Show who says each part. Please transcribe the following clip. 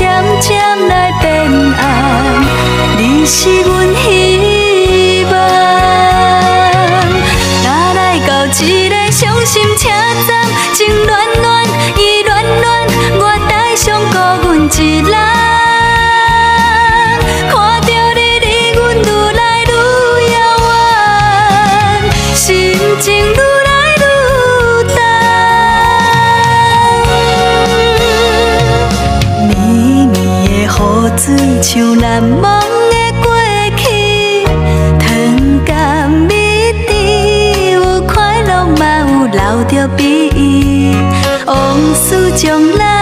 Speaker 1: 渐渐来变暗，你是阮希望。若来到一个伤心车站，情乱乱，意乱乱，我带上孤阮一人。看着你离阮愈来愈遥远，心情水像难忘的过去，糖甘蜜甜，有快乐嘛有留着悲，往事将来。